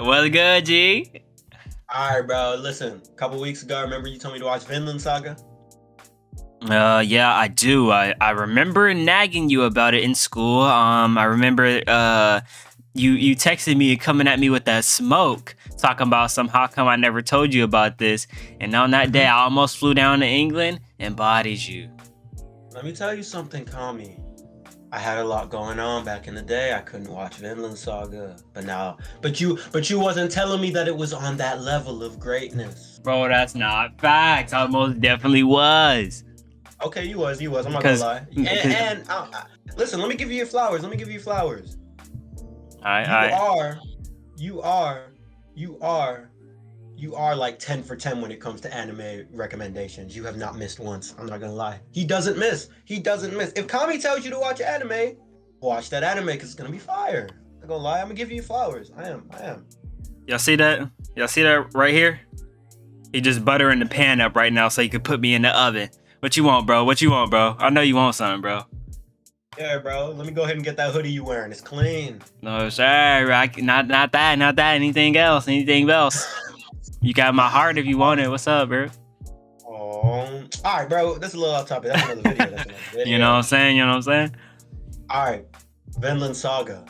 What's good, G? All right, bro. Listen, a couple weeks ago, remember you told me to watch Vinland Saga? Uh, yeah, I do. I, I remember nagging you about it in school. Um, I remember uh, you you texted me coming at me with that smoke, talking about some how come I never told you about this. And on that day, I almost flew down to England and bodied you. Let me tell you something, Kami. I had a lot going on back in the day. I couldn't watch Vinland Saga, but now, but you, but you wasn't telling me that it was on that level of greatness. Bro, that's not facts. I most definitely was. Okay, you was, you was. I'm not gonna lie. And, and uh, uh, listen, let me give you your flowers. Let me give you flowers. I, you I are, you are, you are, you are like ten for ten when it comes to anime recommendations. You have not missed once. I'm not gonna lie. He doesn't miss. He doesn't miss. If Kami tells you to watch anime, watch that anime because it's gonna be fire. I'm not gonna lie. I'm gonna give you flowers. I am. I am. Y'all see that? Y'all see that right here? He just buttering the pan up right now so he could put me in the oven. What you want, bro? What you want, bro? I know you want something, bro. Yeah, bro. Let me go ahead and get that hoodie you wearing. It's clean. No, sir. I, not not that. Not that. Anything else? Anything else? You got my heart if you want it. What's up, bro? Oh, all right, bro. That's a little off topic. That's another video. That's another video. You know what I'm saying? You know what I'm saying? All right, Vinland Saga.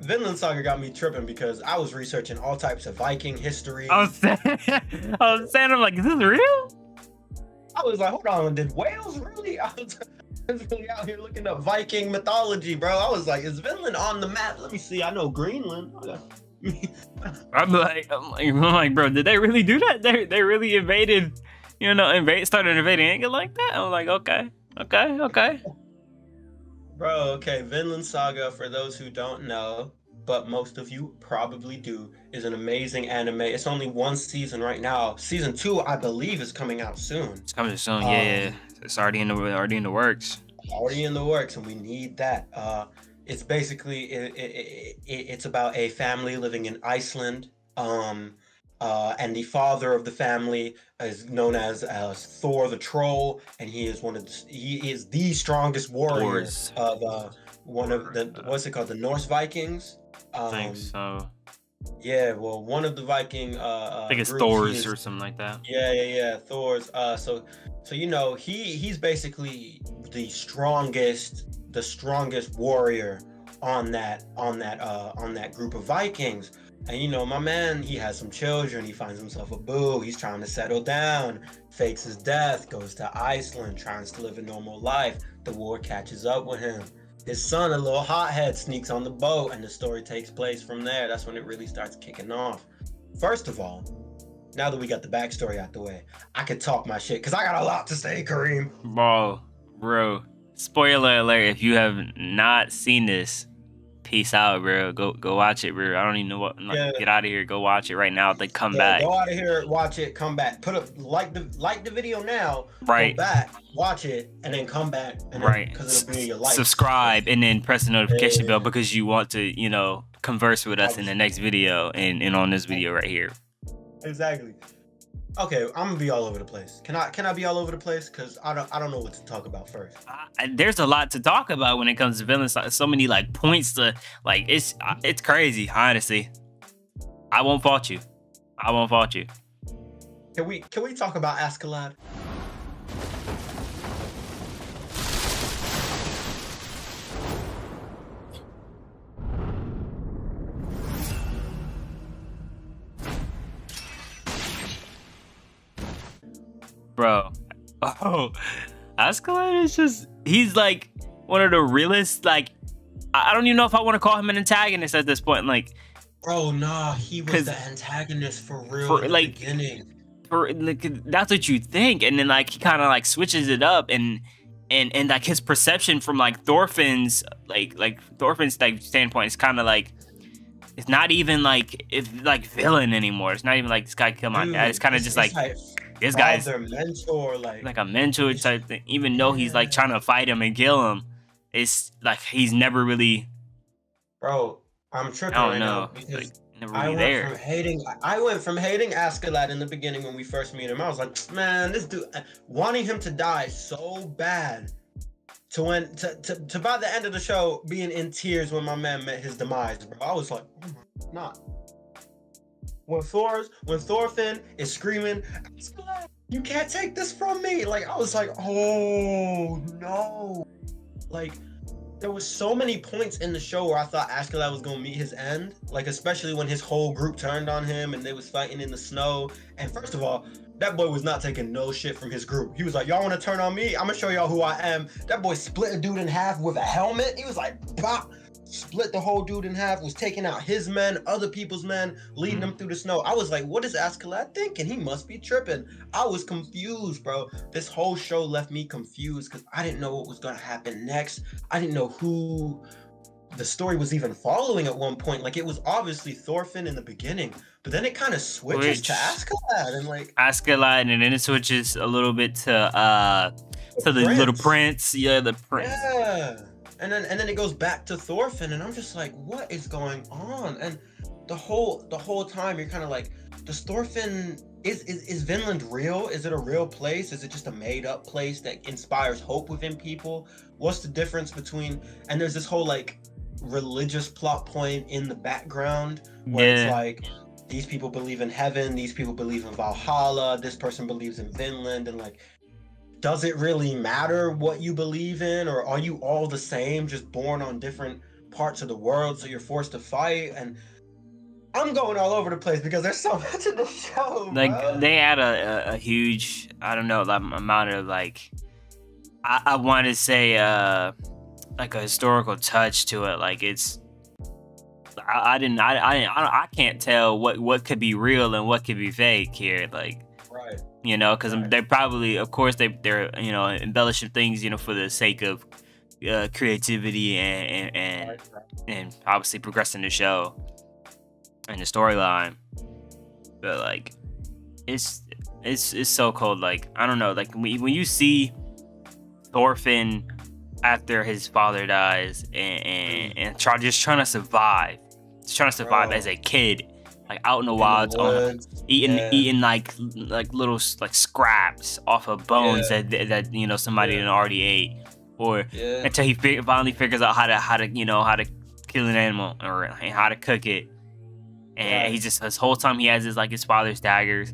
Vinland Saga got me tripping because I was researching all types of Viking history. I was saying, I was saying, I'm like, is this real? I was like, hold on, did Wales really? I was, I was really out here looking up Viking mythology, bro. I was like, is Vinland on the map? Let me see. I know Greenland. I'm like, I'm like, I'm like, bro, did they really do that? They they really invaded, you know, invade started invading England like that. I'm like, okay, okay, okay. Bro, okay, Vinland Saga, for those who don't know, but most of you probably do, is an amazing anime. It's only one season right now. Season two, I believe, is coming out soon. It's coming soon, yeah, yeah. Um, It's already in the already in the works. Already in the works, and we need that. Uh, it's basically it, it, it, it's about a family living in Iceland. Um, uh, and the father of the family is known as, as Thor the Troll, and he is one of the, he is the strongest warrior of uh, one of the what's it called the Norse Vikings. Um, I think so. Yeah, well, one of the Viking. Uh, uh, I think it's Thors is- or something like that. yeah, yeah, yeah. Thors. Uh, so, so you know, he he's basically the strongest, the strongest warrior on that on that uh on that group of Vikings. And you know, my man, he has some children. He finds himself a boo. He's trying to settle down. Fakes his death. Goes to Iceland. Tries to live a normal life. The war catches up with him. His son, a little hothead, sneaks on the boat, and the story takes place from there. That's when it really starts kicking off. First of all, now that we got the backstory out the way, I could talk my shit because I got a lot to say, Kareem. Bro, bro. Spoiler alert! If you have not seen this, peace out, bro. Go go watch it, bro. I don't even know what. like, Yeah. Get out of here. Go watch it right now. Then come Yeah, back. Go out of here, watch it, come back. Put up like the like the video now. Right. Go back, watch it, and then come back. And Right. Because it'll be your life. Subscribe and then press the notification bell because you want to, you know, converse with us in the next video and, and on this video right here. Exactly. Okay, I'm gonna be all over the place. Can I can I be all over the place? Cause I don't I don't know what to talk about first. I, there's a lot to talk about when it comes to villains. So- So many like points to like. It's it's crazy, honestly. I won't fault you. I won't fault you. Can we can we talk about Askeladd? Bro. Oh, Askeladd is just he's like one of the realest. Like I don't even know if I want to call him an antagonist at this point. Like Bro, nah, he was the antagonist for real for, like- beginning. for like that's what you think, and then like he kind of like switches it up and. And, and like his perception from like Thorfinn's like like Thorfinn's like standpoint is kind of like it's not even like if like villain anymore. It's not even like this guy come my Dude, It's kind of just like this guy's father, mentor, like, like a mentor type thing. Even though he's like trying to fight him and kill him, it's like he's never really bro. I'm tripping I right don't now know, because like never I went there. from hating. I went from hating Askeladd in the beginning when we first meet him. I was like, man, this dude, uh, wanting him to die so bad. To when to, to, to by the end of the show being in tears when my man met his demise, bro. I was like, oh my, not. When Thor's when Thorfinn is screaming, "You can't take this from me!" Like I was like, "Oh no!" Like there was so many points in the show where I thought Askeladd was gonna meet his end. Like especially when his whole group turned on him and they was fighting in the snow. And first of all, that boy was not taking no shit from his group. He was like, "Y'all want to turn on me? I'm gonna show y'all who I am." That boy split a dude in half with a helmet. He was like, "Bop." Split the whole dude in half, was taking out his men, other people's men, leading them through the snow. I was like, what is Askeladd thinking? He must be tripping. I was confused, bro. This whole show left me confused because I didn't know what was gonna happen next. I didn't know who the story was even following at one point. Like it was obviously Thorfinn in the beginning, but then it kind of switches Which, to Askeladd and like Askeladd, and then it switches a little bit to uh to the little prince. Yeah, the prince. Yeah and then and then it goes back to Thorfinn, and I'm just like, what is going on? And the whole the whole time you're kind of like, does Thorfinn is, is is Vinland real? Is it a real place? Is it just a made up place that inspires hope within people? What's the difference between and there's this whole like religious plot point in the background where yeah. it's like these people believe in heaven, these people believe in Valhalla, this person believes in Vinland, and like does it really matter what you believe in or are you all the same just born on different parts of the world so you're forced to fight? And i'm going all over the place because there's so much in the show like bro. they add a, a, a, huge i don't know like, amount of like i, I want to say uh like a historical touch to it. Like it's I, I didn't I, I I can't tell what what could be real and what could be fake here. Like you know, because right. they probably, of course, they they're you know embellishing things, you know, for the sake of uh, creativity and and and, right, right. and obviously progressing the show and the storyline. But like, it's it's it's so cold. Like I don't know, like when when you see Thorfinn after his father dies and and, and try just trying to survive, just trying to survive Bro. as a kid like out in the wilds, on, eating yeah. eating like like little like scraps off of bones yeah. that that you know somebody yeah. already ate, or until he fi- finally figures out how to how to you know how to kill an animal or how to cook it, and he just this whole time he has his like his father's daggers,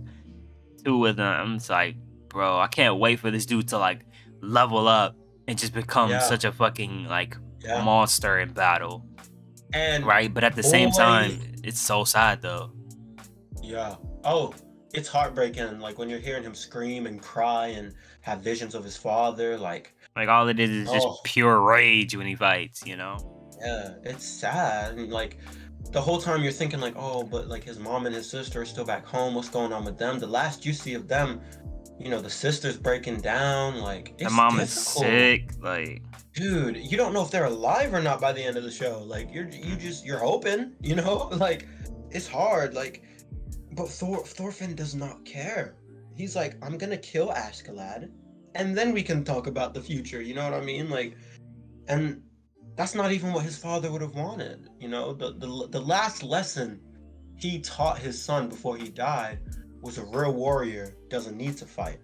two with them. I'm just like, bro, I can't wait for this dude to like level up and just become such a fucking like monster in battle. And right, but at the boy, same time, it's so sad though. Yeah. Oh, it's heartbreaking. Like when you're hearing him scream and cry and have visions of his father. Like like all it is is just oh. pure rage when he fights. You know. Yeah, it's sad. And like the whole time you're thinking like, oh, but like his mom and his sister are still back home. What's going on with them? The last you see of them, you know, the sister's breaking down. Like the mom difficult. is sick. Like dude, you don't know if they're alive or not by the end of the show. Like you're you just you're hoping, you know? Like it's hard. Like but Thor Thorfinn does not care. He's like, I'm gonna kill Askeladd, and then we can talk about the future. You know what I mean? Like, and that's not even what his father would have wanted. You know, the the the last lesson he taught his son before he died was a real warrior doesn't need to fight.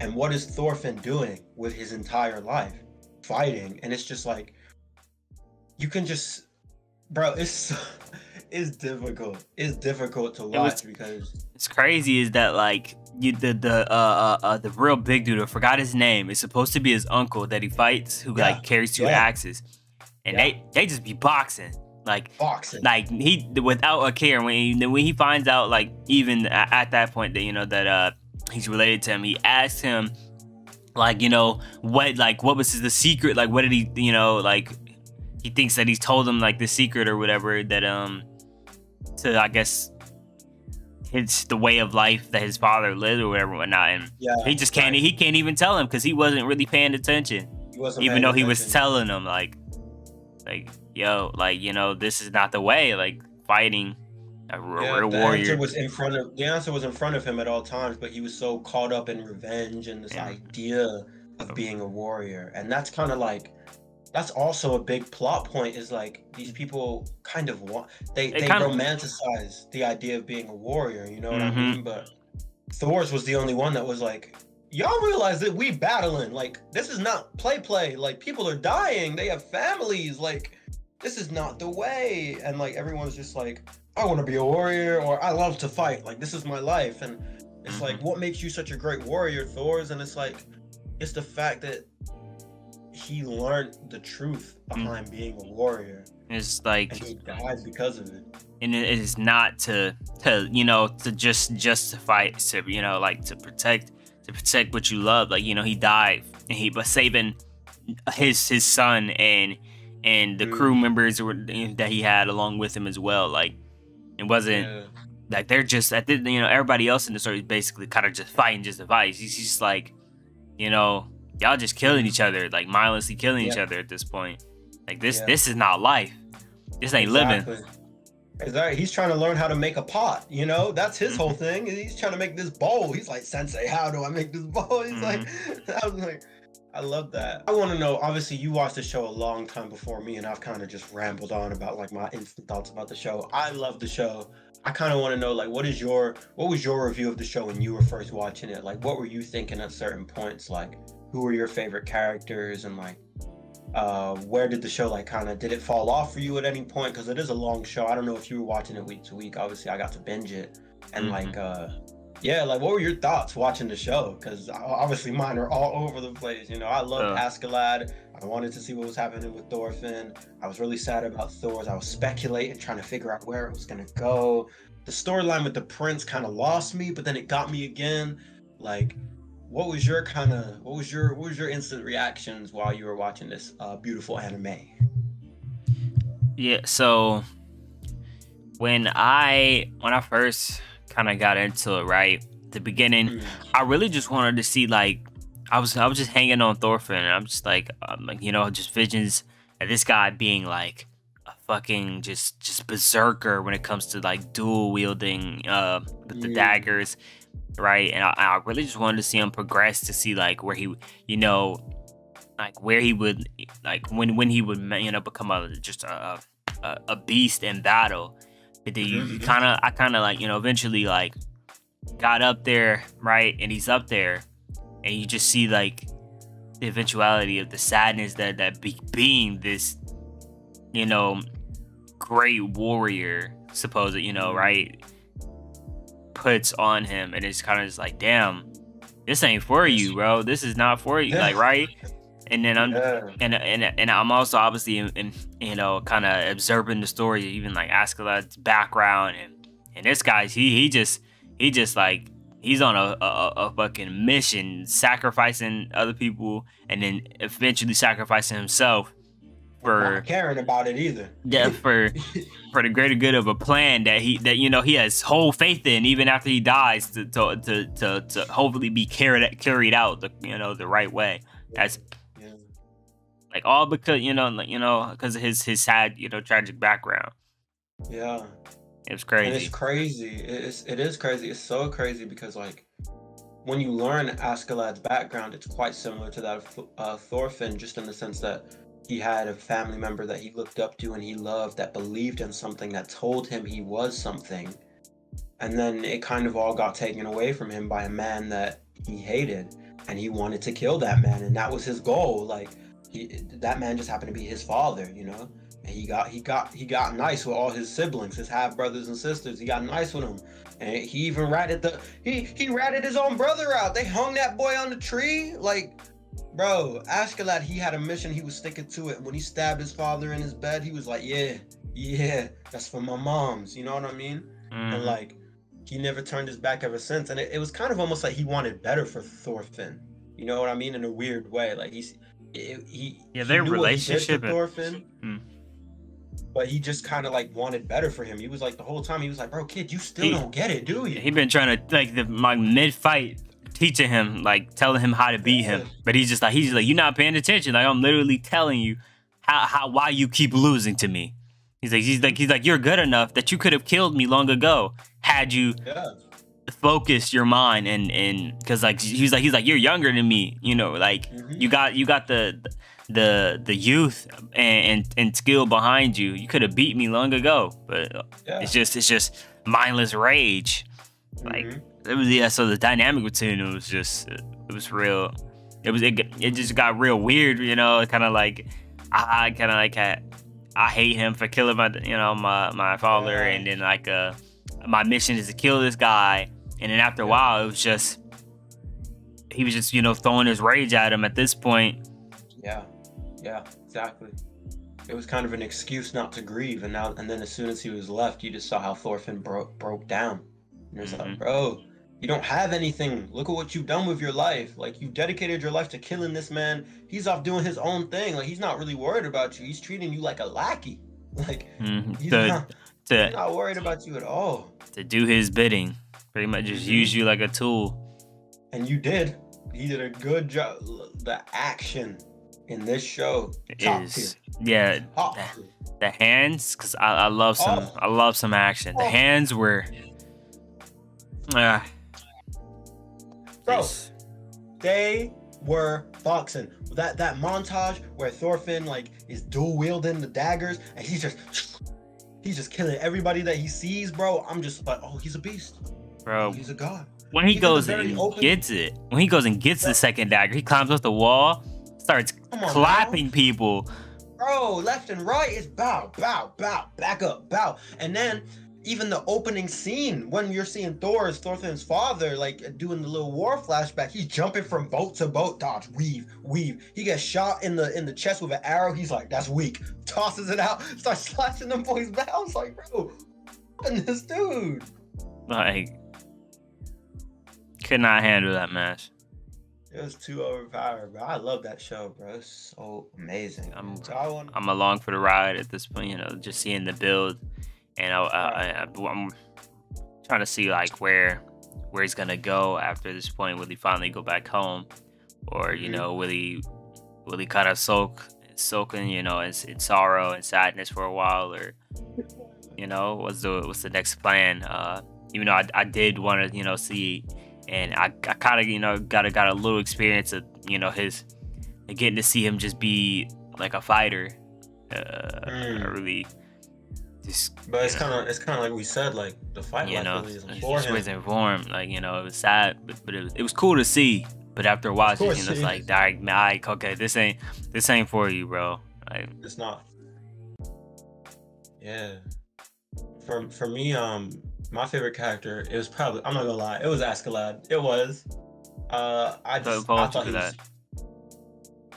And what is Thorfinn doing with his entire life? fighting, and it's just like you can just, bro. It's it's difficult. It's difficult to watch was, because it's crazy. Is that like you the the uh, uh, uh the real big dude? I forgot his name. It's supposed to be his uncle that he fights, who yeah. like carries two yeah. axes, and yeah. they they just be boxing like boxing. like he without a care when he when he finds out like even at that point that you know that uh he's related to him he asks him like you know what like what was the secret? Like what did he you know like he thinks that he's told him like the secret or whatever that um to i guess it's the way of life that his father lived or whatever whatnot. And yeah he just can't right. he can't even tell him because he wasn't really paying attention even though he was telling him like like yo like you know this is not the way like fighting a yeah, warrior. answer was in front of the answer was in front of him at all times, but he was so caught up in revenge and this yeah. idea of being a warrior, and that's kind of like that's also a big plot point. Is like these people kind of want they they, they romanticize of... the idea of being a warrior. You know what mm-hmm. I mean? But Thors was the only one that was like, y'all realize that we battling. Like this is not play play. Like people are dying. They have families. Like this is not the way. And like everyone's just like I want to be a warrior or I love to fight. Like this is my life. And it's Mhm. like, what makes you such a great warrior, Thors? And it's like, it's the fact that he learned the truth behind being a warrior, It's like and he died because of it. and it is not to to you know to just justify to you know like to protect to protect what you love. Like you know he died and he was saving his his son and and the crew Mm. members were, that he had along with him as well. Like it wasn't Yeah. like they're just at the, you know everybody else in the story is basically kind of just fighting just advice he's just like you know y'all just killing each other like mindlessly killing each other at this point. Like this Yeah. this is not life. This ain't living Exactly. He's trying to learn how to make a pot. You know, that's his whole mm-hmm. thing. He's trying to make this bowl. He's like, Sensei, how do I make this bowl? He's like, mm-hmm. I was like, I love that. I want to know. Obviously, you watched the show a long time before me, and I've kind of just rambled on about like my instant thoughts about the show. I love the show. I kind of want to know like, what is your, what was your review of the show when you were first watching it? Like, what were you thinking at certain points? Like, who were your favorite characters, and like, uh where did the show like kind of did it fall off for you at any point? Because it is a long show. I don't know if you were watching it week to week. Obviously i got to binge it. And Mhm. like uh yeah like what were your thoughts watching the show? Because obviously mine are all over the place you know? I loved Uh. Askeladd. i wanted to see what was happening with thorfinn. I was really sad about thors. I was speculating trying to figure out where it was going to go. The storyline with the prince kind of lost me but then it got me again. Like what was your kind of what was your what was your instant reactions while you were watching this uh, beautiful anime Yeah, so when I when I first kind of got into it, right, the beginning, Mm. I really just wanted to see like I was I was just hanging on Thorfinn, and I'm just like um, like you know just visions of this guy being like a fucking just just berserker when it comes to like dual wielding uh with the Mm. daggers, right? And I, I really just wanted to see him progress to see like where he you know like where he would like when when he would you know become a just a a, a beast in battle. But then you, Mhm, mhm. kind of I kind of like you know eventually like got up there right, and he's up there, and you just see like the eventuality of the sadness that that be, being this you know great warrior supposed you know right puts on him and it's kind of just like damn this ain't for you bro. This is not for you like right? And then I'm Yeah. and and and I'm also obviously in, in you know kind of observing the story, even like Askeladd's background and and this guy's he he just he just like he's on a, a a fucking mission, sacrificing other people and then eventually sacrificing himself for Not caring about it either. yeah for for the greater good of a plan that he that you know he has whole faith in even after he dies to to to to, to hopefully be carried carried out the you know the right way. That's Yeah. like all because you know like you know because of his his sad you know tragic background Yeah. it was And it's crazy crazy. It is it is crazy. It's so crazy because like when you learn Askeladd's background, it's quite similar to that of uh, Thorfinn, just in the sense that he had a family member that he looked up to and he loved that believed in something that told him he was something. And then it kind of all got taken away from him by a man that he hated and he wanted to kill that man and that was his goal. Like he that man just happened to be his father, you know? And he got he got he got nice with all his siblings, his half brothers and sisters. He got nice with them, and he even ratted the he he ratted his own brother out. They hung that boy on the tree, like, bro. Askeladd, he had a mission. He was sticking to it. When he stabbed his father in his bed, he was like, yeah, yeah, that's for my mom's. You know what I mean? And Mhm. like, he never turned his back ever since. And it, it was kind of almost like he wanted better for Thorfinn. You know what I mean? In a weird way, like he's it, he Yeah, he their he relationship and- Thorfinn Hmm. but he just kind of like wanted better for him. He was like the whole time he was like, "Bro, kid, you still He- don't get it, do you?" he been trying to like the like mid fight teaching him like telling him how to beat him. But he's just like he's like you're not paying attention. Like i'm literally telling you how, how why you keep losing to me. He's like he's like he's like you're good enough that you could have killed me long ago had you yeah, focused your mind and and because like he's like he's like you're younger than me you know like Mhm. you got you got the the the youth and and, and skill behind you. You could have beat me long ago. But yeah. it's just it's just mindless rage. Like Mhm. It was yeah so the dynamic between it was just it was real it was it, it just got real weird you know kind of like i kind of like had I hate him for killing my you know my my father, Yeah. and then like uh my mission is to kill this guy, and then after a while it was just he was just you know throwing his rage at him at this point. Yeah, yeah, exactly. It was kind of an excuse not to grieve, and now and then as soon as he was left, you just saw how Thorfinn broke broke down. And it was Mhm. like, bro, you don't have anything. Look at what you've done with your life. Like you dedicated your life to killing this man. He's off doing his own thing. Like he's not really worried about you. He's treating you like a lackey. Like Mhm. he's To, not, he's not worried about you at all. to do his bidding, pretty much just Mhm. use you like a tool. And you did. He did a good job. The action in this show, Is yeah, tier. the hands because I, I love some Oh. I love some action. The Oh. hands were. Uh, Bro, they were boxing. That that montage where Thorfinn like is dual wielding the daggers and he's just he's just killing everybody that he sees, bro. I'm just like, oh, he's a beast. bro, He's a god. when he goes and open- gets it, when he goes and gets the second dagger, he climbs up the wall, starts on, clapping people. bro. Left and right is bow, bow, bow, back up, bow, and then. Even the opening scene when you're seeing Thor as Thorfinn's father, like doing the little war flashback, he's jumping from boat to boat, dodge, weave, weave. He gets shot in the in the chest with an arrow. He's like, "That's weak." Tosses it out, starts slashing them boys' back. I was like, "Bro, and this dude." Like, could not handle that match. It was too overpowered, bro. I love that show, bro. It's so amazing. I'm- so. I'm along for the ride at this point. You know, just seeing the build, and I, I, I, I'm trying to see like where where he's gonna go after this point. Will he finally go back home, or you Mhm. know, will he will he kind of soak soaking you know in, in sorrow and sadness for a while, or you know, what's the what's the next plan? Uh, even though I, I did want to you know see, and I, I kind of you know got a, got a little experience of you know his getting to see him just be like a fighter. Uh, Mm. I really just But it's kind of it's kind of like we said, like the fight you life know really isn't it for him. wasn't for him. Like you know, it was sad, but, but it, was, it was cool to see. But after watching, you know, it's it like, is. like, like, okay, this ain't this ain't for you, bro. Like, It's not. Yeah. For for me, um, my favorite character, it was probably I'm not gonna lie, it was Askeladd. It was. Uh, I just I both thought he was.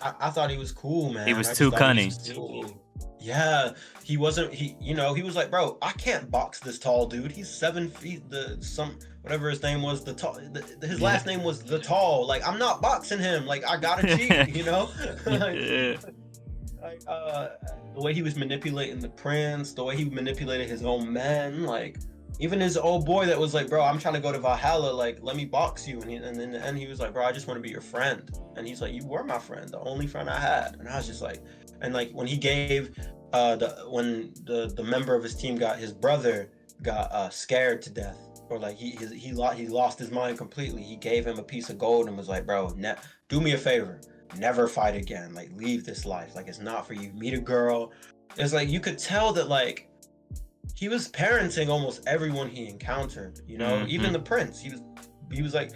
I, I thought he was cool, man. He was I too thought cunning. was cool. Yeah, he wasn't. He, you know, he was like, bro, I can't box this tall dude. He's seven feet. The some whatever his name was. The tall. The, his Yeah. last name was the tall. Like I'm not boxing him. Like I gotta cheat. You know. Like, yeah, like uh the way he was manipulating the prince the way he manipulated his own men like even his old boy that was like bro i'm trying to go to valhalla like let me box you and, he, and in the end he was like bro i just want to be your friend and he's like you were my friend the only friend i had and i was just like and like when he gave uh the when the the member of his team got his brother got uh scared to death or like he his, he lost he lost his mind completely he gave him a piece of gold and was like bro ne- do me a favor never fight again like leave this life like it's not for you meet a girl it's like you could tell that like he was parenting almost everyone he encountered you know Mhm. even the prince he was he was like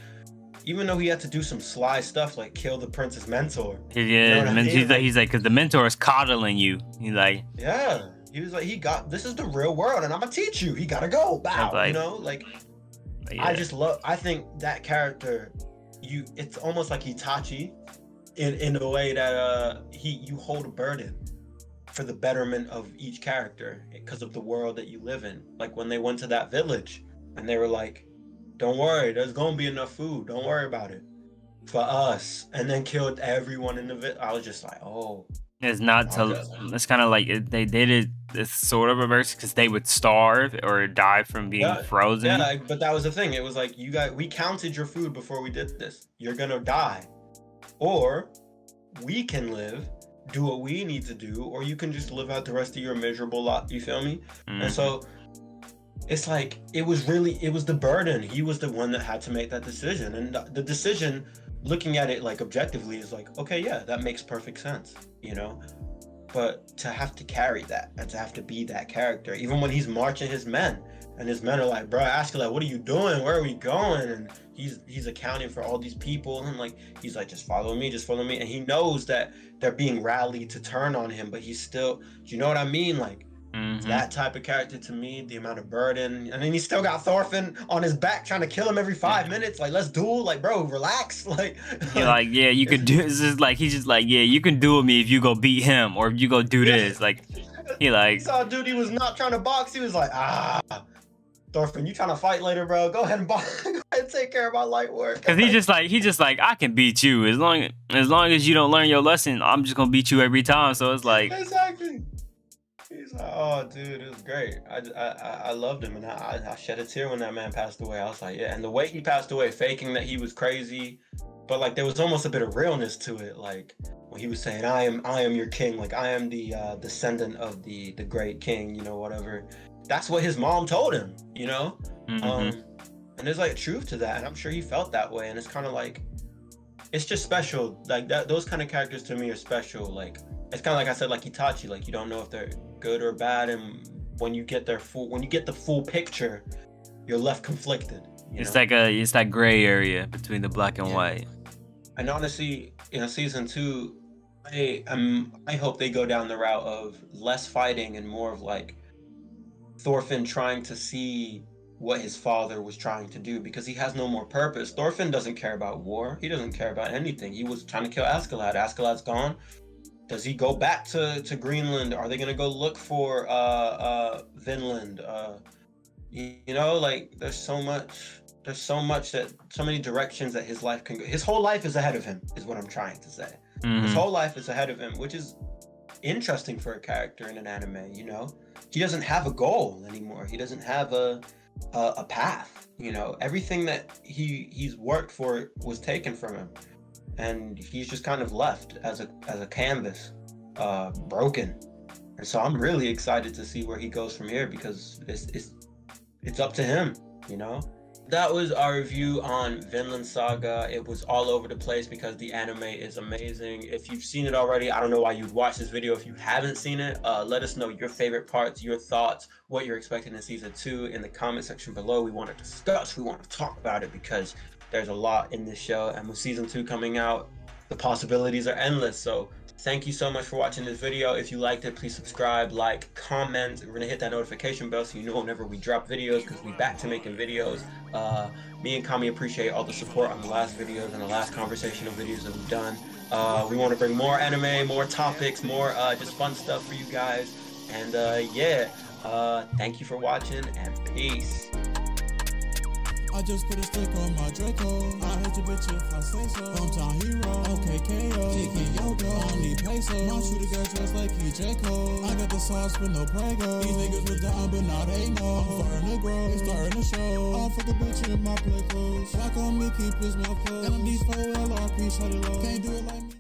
even though he had to do some sly stuff like kill the prince's mentor yeah. know what I mean? He's like, he's like, cause the mentor is coddling you. He's like, yeah he was like he got this is the real world and i'm gonna teach you he gotta go bow like- you know like yeah. I just love. I think that character, you. It's almost like Itachi, in in a way that uh he you hold a burden for the betterment of each character because of the world that you live in. Like when they went to that village and they were like, "Don't worry, there's gonna be enough food. Don't worry about it." For us, and then killed everyone in the village. I was just like, "Oh, It's not to. Okay. It's kind of like it, they did it. It's sort of reverse because they would starve or die from being Yeah, frozen. Yeah, but that was the thing. It was like you guys, we counted your food before we did this. You're gonna die, or we can live, do what we need to do, or you can just live out the rest of your miserable lot. You feel me? Mhm. And so it's like it was really it was the burden. He was the one that had to make that decision, and the- decision, looking at it like objectively, is like okay, yeah, that makes perfect sense. You know. But to have to carry that and to have to be that character, even when he's marching his men, and his men are like, bro, Askeladd, what are you doing? Where are we going? And he's he's accounting for all these people. And like he's like, just follow me, just follow me. And he knows that they're being rallied to turn on him, but he's still, you know what I mean? Like mm-hmm. that type of character to me, the amount of burden. And then he still got Thorfinn on his back trying to kill him every five minutes. Like, let's duel. Like, bro, relax. Like, yeah, like, yeah, you could do. It's just like he's just like, yeah, you can duel me if you go beat him or if you go do this. Like, he like he saw dude he was not trying to box. He was like, ah, Thorfinn, you trying to fight later, bro? Go ahead and box. Go ahead and take care of my light work. Cause he just like he just like I can beat you as long as long as you don't learn your lesson. I'm just gonna beat you every time. So it's like exactly. He's like, oh, dude, it was great. I, I, I loved him, and I, I shed a tear when that man passed away. I was like, yeah. And the way he passed away, faking that he was crazy, but like there was almost a bit of realness to it. Like when he was saying, "I am, I am your king. Like I am the uh, descendant of the the great king. You know, whatever." That's what his mom told him. You know, mm-hmm. um, and there's like truth to that, and I'm sure he felt that way. And it's kind of like, it's just special. Like that, those kind of characters to me are special. Like it's kind of like I said, like Itachi. Like you don't know if they're good or bad, and when you get their full, when you get the full picture, you're left conflicted. it's know? like a, it's that gray area between the black and yeah. white. And honestly, you know, season two, I um, I hope they go down the route of less fighting and more of like Thorfinn trying to see what his father was trying to do because he has no more purpose. Thorfinn doesn't care about war. He doesn't care about anything. He was trying to kill Askeladd. Askeladd's gone. Does he go back to, to Greenland? Are they gonna go look for uh, uh, Vinland? Uh, you, you know, like there's so much. There's so much that so many directions that his life can go. His whole life is ahead of him. Is what I'm trying to say. Mm-hmm. His whole life is ahead of him, which is interesting for a character in an anime. You know, he doesn't have a goal anymore. He doesn't have a a, a path. You know, everything that he he's worked for was taken from him and he's just kind of left as a as a canvas, uh, broken. And so I'm really excited to see where he goes from here because it's it's it's up to him, you know. That was our review on Vinland Saga. It was all over the place because the anime is amazing. If you've seen it already, I don't know why you'd watch this video. If you haven't seen it, uh, let us know your favorite parts, your thoughts, what you're expecting in season two in the comment section below. We want to discuss, we want to talk about it because there's a lot in this show, and with season two coming out, the possibilities are endless. So thank you so much for watching this video. If you liked it, please subscribe, like, comment. We're gonna hit that notification bell so you know whenever we drop videos because we back to making videos. Uh, me and Kami appreciate all the support on the last videos and the last conversational videos that we've done. Uh, we want to bring more anime, more topics, more uh, just fun stuff for you guys. And uh, yeah, uh, thank you for watching and peace. I just put a stick on my Draco. I hit your bitch if I say so. Hometown hero, okay KO. Kiki Yoga, only peso. My shooter got dressed like he Draco. I got the sauce with no prego. These niggas was down, but now they know. I'm starting to grow, it's starting to show. I'll fuck a bitch in my play clothes. Rock on me, keep his mouth closed. And I'm these 4 LRP, shut it low. Can't do